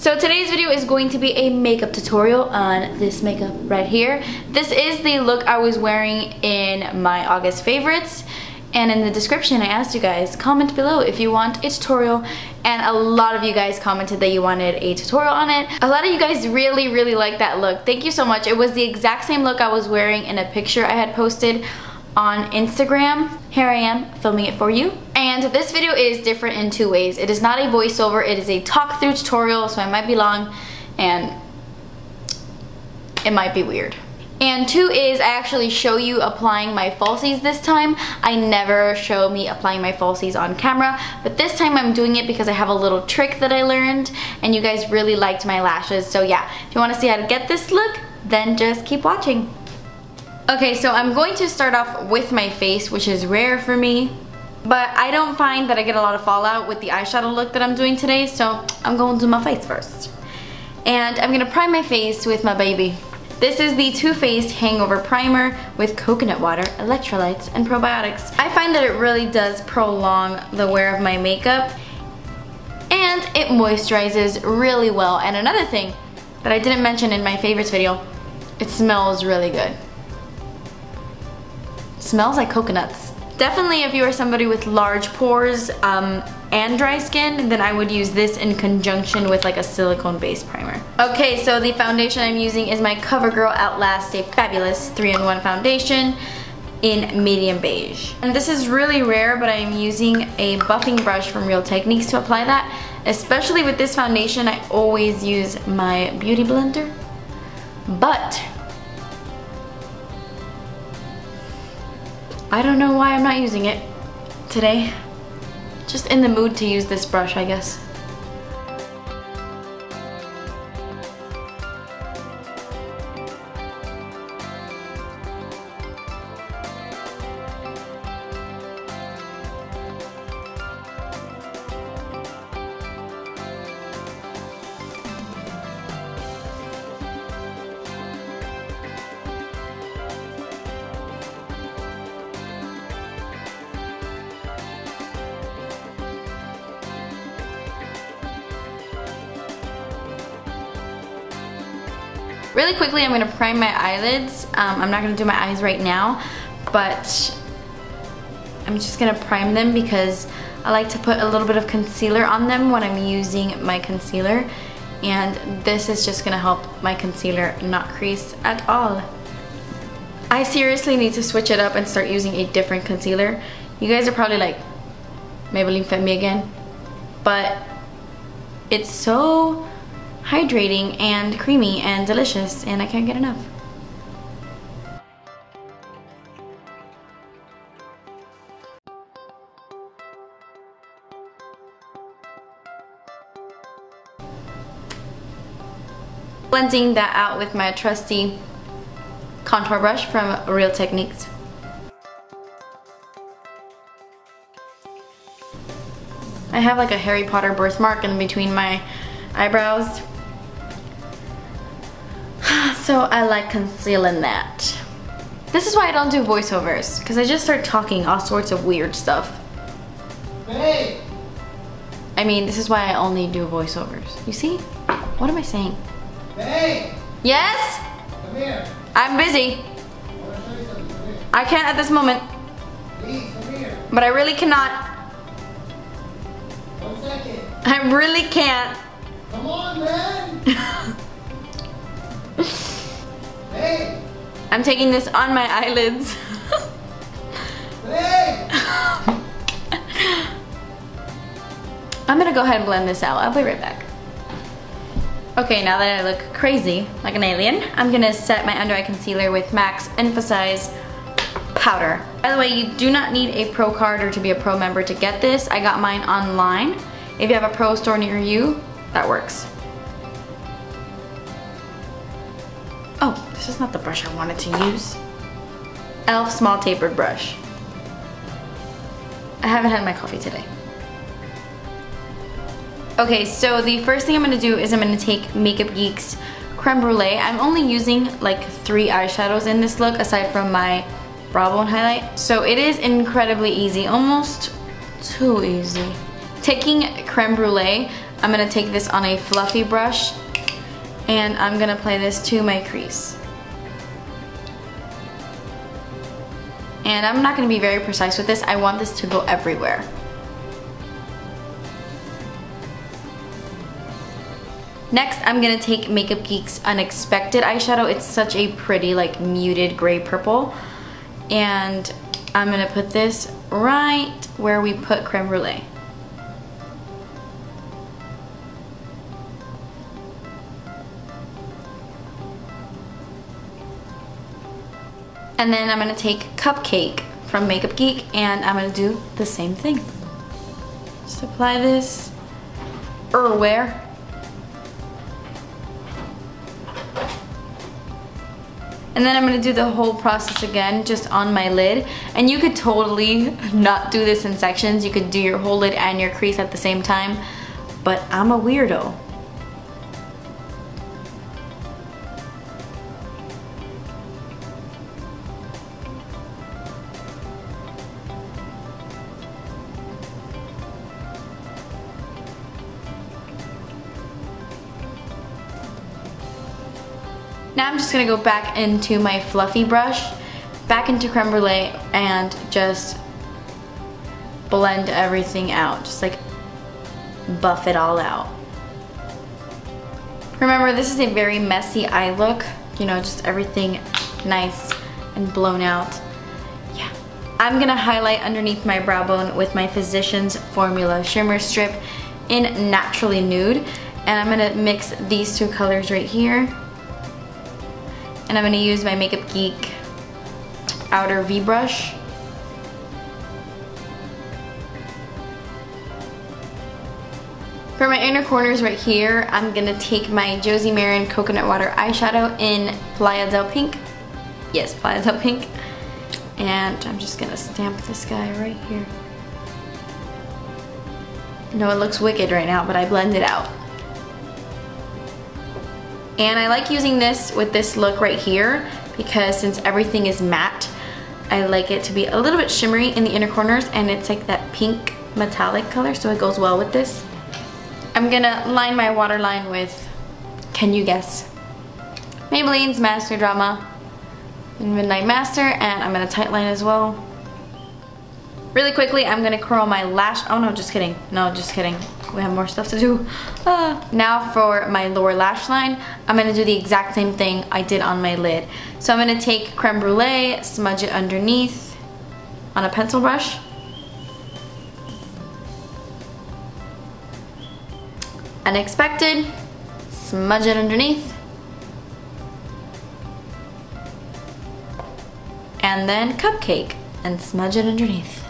So today's video is going to be a makeup tutorial on this makeup right here. This is the look I was wearing in my August favorites. And in the description, I asked you guys, comment below if you want a tutorial. And a lot of you guys commented that you wanted a tutorial on it. A lot of you guys really, really liked that look. Thank you so much. It was the exact same look I was wearing in a picture I had posted on Instagram. Here I am filming it for you. And this video is different in two ways. It is not a voiceover, it is a talk through tutorial, so it might be long and it might be weird. And two is I actually show you applying my falsies this time. I never show me applying my falsies on camera, but this time I'm doing it because I have a little trick that I learned and you guys really liked my lashes. So yeah, if you wanna see how to get this look, then just keep watching. Okay, so I'm going to start off with my face, which is rare for me. But I don't find that I get a lot of fallout with the eyeshadow look that I'm doing today, so I'm going to do my face first. And I'm gonna prime my face with my baby this is the Too Faced Hangover Primer with coconut water, electrolytes, and probiotics. I find that it really does prolong the wear of my makeup and it moisturizes really well. And another thing that I didn't mention in my favorites video, it smells really good. Smells like coconuts. Definitely if you are somebody with large pores, um, and dry skin, then I would use this in conjunction with like a silicone based primer. Okay, so the foundation I'm using is my CoverGirl Outlast a Fabulous 3-in-1 foundation in medium beige. And this is really rare, but I'm using a buffing brush from Real Techniques to apply that. Especially with this foundation, I always use my Beauty Blender. But, I don't know why I'm not using it today. Just in the mood to use this brush, I guess. Really quickly, I'm gonna prime my eyelids. Um, I'm not gonna do my eyes right now, but I'm just gonna prime them because I like to put a little bit of concealer on them when I'm using my concealer. And this is just gonna help my concealer not crease at all. I seriously need to switch it up and start using a different concealer. You guys are probably like, Maybelline Fit Me again. But it's so hydrating and creamy and delicious and I can't get enough. Blending that out with my trusty contour brush from Real Techniques. I have like a Harry Potter birthmark in between my eyebrows so I like concealing that. This is why I don't do voiceovers, because I just start talking all sorts of weird stuff. Hey! I mean, this is why I only do voiceovers. You see? What am I saying? Hey! Yes? Come here. I'm busy. I, I can't at this moment. Please, come here. But I really cannot. One second. I really can't. Come on, man. I'm taking this on my eyelids. I'm gonna go ahead and blend this out. I'll be right back. Okay, now that I look crazy, like an alien, I'm gonna set my under eye concealer with MAC's Emphasize Powder. By the way, you do not need a pro card or to be a pro member to get this. I got mine online. If you have a pro store near you, that works. This is not the brush I wanted to use. e.l.f. small tapered brush. I haven't had my coffee today. Okay, so the first thing I'm gonna do is I'm gonna take Makeup Geek's Creme Brulee. I'm only using like three eyeshadows in this look aside from my brow bone highlight. So it is incredibly easy, almost too easy. Taking creme brulee, I'm gonna take this on a fluffy brush and I'm gonna apply this to my crease. And I'm not gonna be very precise with this. I want this to go everywhere. Next, I'm gonna take Makeup Geek's Unexpected eyeshadow. It's such a pretty, like, muted gray purple. And I'm gonna put this right where we put creme brulee. And then I'm gonna take Cupcake from Makeup Geek and I'm gonna do the same thing. Just apply this everywhere. And then I'm gonna do the whole process again just on my lid. And you could totally not do this in sections. You could do your whole lid and your crease at the same time. But I'm a weirdo. Just gonna go back into my fluffy brush, back into creme brulee, and just blend everything out. Just like buff it all out. Remember, this is a very messy eye look. You know, just everything nice and blown out. Yeah. I'm gonna highlight underneath my brow bone with my Physicians Formula Shimmer Strip in Naturally Nude. And I'm gonna mix these two colors right here and I'm to use my Makeup Geek outer V-brush. For my inner corners right here, I'm to take my Josie Maran Coconut Water eyeshadow in Playa del Pink. Yes, Playa del Pink. And I'm just to stamp this guy right here. No, it looks wicked right now, but I blend it out. And I like using this with this look right here because since everything is matte, I like it to be a little bit shimmery in the inner corners and it's like that pink metallic color so it goes well with this. I'm gonna line my waterline with, can you guess? Maybelline's Master Drama Midnight Master and I'm gonna tightline as well. Really quickly, I'm gonna curl my lash, oh no, just kidding. No, just kidding we have more stuff to do. Ah. Now for my lower lash line, I'm gonna do the exact same thing I did on my lid. So I'm gonna take creme brulee, smudge it underneath on a pencil brush. Unexpected, smudge it underneath. And then cupcake and smudge it underneath.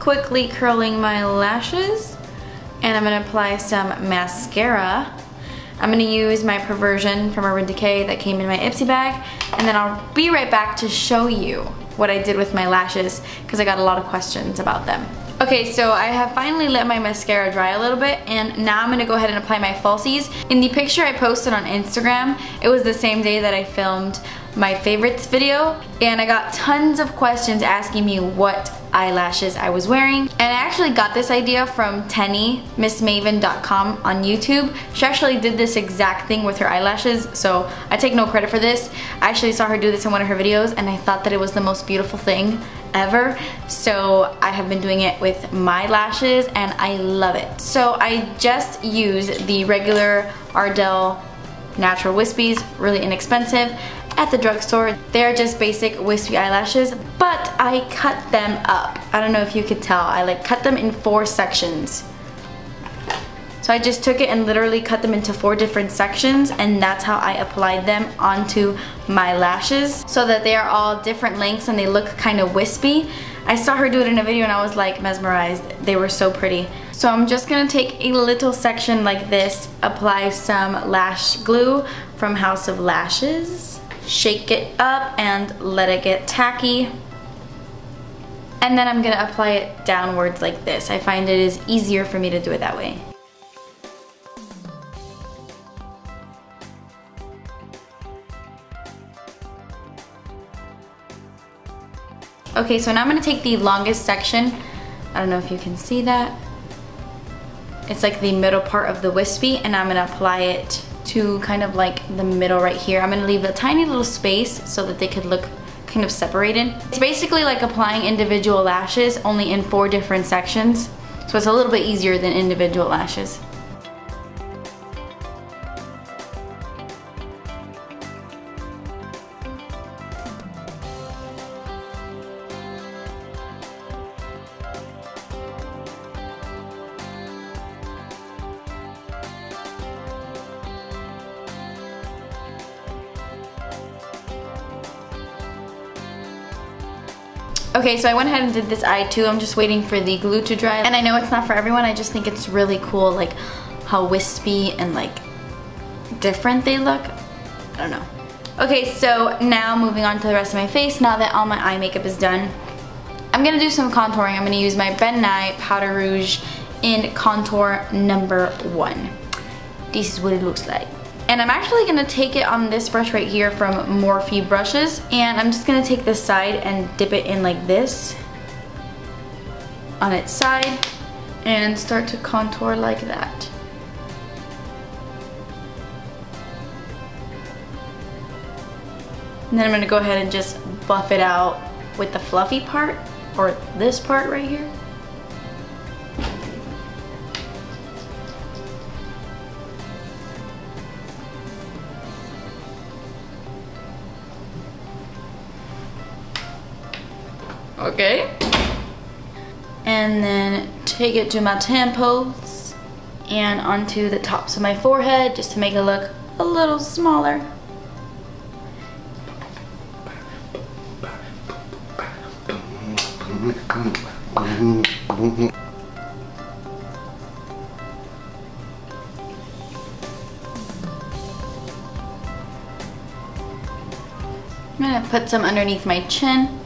Quickly curling my lashes and I'm gonna apply some mascara. I'm gonna use my Perversion from Urban Decay that came in my Ipsy bag and then I'll be right back to show you what I did with my lashes because I got a lot of questions about them. Okay, so I have finally let my mascara dry a little bit and now I'm gonna go ahead and apply my falsies. In the picture I posted on Instagram, it was the same day that I filmed my favorites video and I got tons of questions asking me what eyelashes I was wearing. And I actually got this idea from Teni, MissMaven.com on YouTube. She actually did this exact thing with her eyelashes, so I take no credit for this. I actually saw her do this in one of her videos and I thought that it was the most beautiful thing ever. So I have been doing it with my lashes and I love it. So I just use the regular Ardell Natural Wispies, really inexpensive at the drugstore. They're just basic wispy eyelashes, but I cut them up. I don't know if you could tell. I like cut them in four sections. So I just took it and literally cut them into four different sections and that's how I applied them onto my lashes so that they are all different lengths and they look kind of wispy. I saw her do it in a video and I was like mesmerized. They were so pretty. So I'm just gonna take a little section like this, apply some lash glue from House of Lashes shake it up and let it get tacky. And then I'm gonna apply it downwards like this. I find it is easier for me to do it that way. Okay, so now I'm gonna take the longest section. I don't know if you can see that. It's like the middle part of the wispy and I'm gonna apply it to kind of like the middle right here. I'm gonna leave a tiny little space so that they could look kind of separated. It's basically like applying individual lashes only in four different sections. So it's a little bit easier than individual lashes. Okay, so I went ahead and did this eye too. I'm just waiting for the glue to dry. And I know it's not for everyone. I just think it's really cool, like how wispy and like different they look. I don't know. Okay, so now moving on to the rest of my face. Now that all my eye makeup is done, I'm gonna do some contouring. I'm gonna use my Ben Nye Powder Rouge in contour number one. This is what it looks like. And I'm actually gonna take it on this brush right here from Morphe brushes. And I'm just gonna take this side and dip it in like this on its side and start to contour like that. And then I'm gonna go ahead and just buff it out with the fluffy part or this part right here. Okay. And then take it to my temples and onto the tops of my forehead just to make it look a little smaller. I'm gonna put some underneath my chin.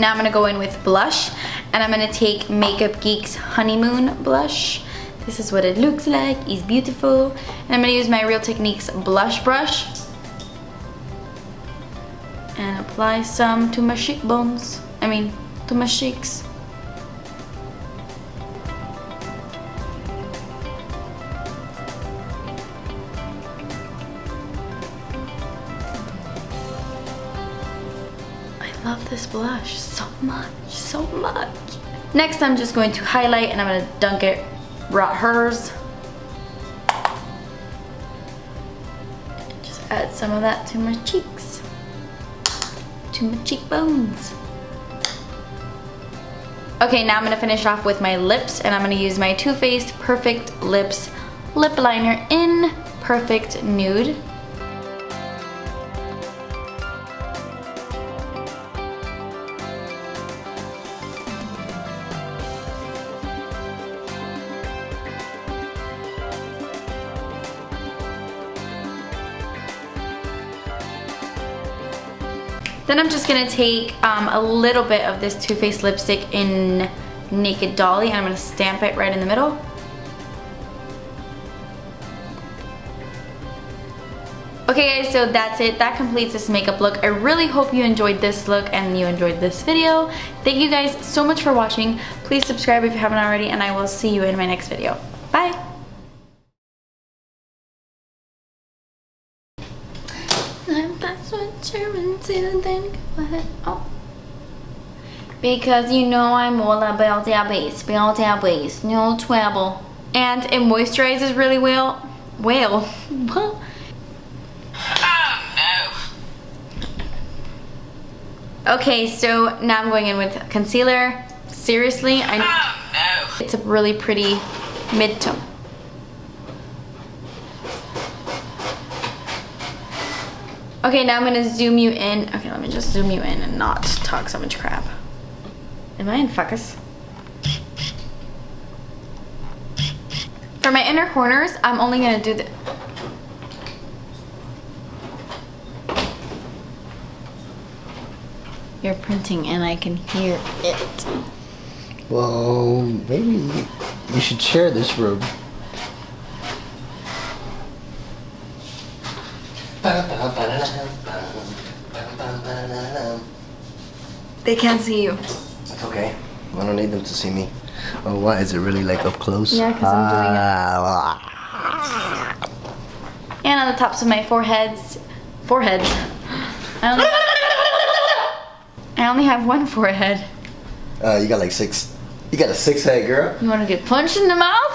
Now I'm gonna go in with blush and I'm gonna take Makeup Geek's Honeymoon blush. This is what it looks like, it's beautiful. And I'm gonna use my Real Techniques blush brush and apply some to my cheekbones. I mean, to my cheeks. This blush so much, so much. Next, I'm just going to highlight and I'm gonna dunk it Rot Hers. Just add some of that to my cheeks, to my cheekbones. Okay, now I'm gonna finish off with my lips and I'm gonna use my Too Faced Perfect Lips Lip Liner in Perfect Nude. Then I'm just gonna take um, a little bit of this Too Faced lipstick in Naked Dolly and I'm gonna stamp it right in the middle. Okay guys, so that's it. That completes this makeup look. I really hope you enjoyed this look and you enjoyed this video. Thank you guys so much for watching. Please subscribe if you haven't already and I will see you in my next video. That's what you're into, then go ahead. Oh. Because you know I'm all about that base, about base, no trouble. And it moisturizes really well. Well. oh no. Okay, so now I'm going in with concealer. Seriously, I oh, no. it's a really pretty mid-tone. Okay, now I'm gonna zoom you in. Okay, let me just zoom you in and not talk so much crap. Am I in focus? For my inner corners, I'm only gonna do the... You're printing and I can hear it. Well, maybe you should share this room. They can't see you. It's okay. I don't need them to see me. Oh, why? Is it really like up close? Yeah, 'cause I'm doing it. Ah, And on the tops of my foreheads, foreheads. I only, I only have one forehead. Uh, you got like six. You got a six head girl. You want to get punched in the mouth?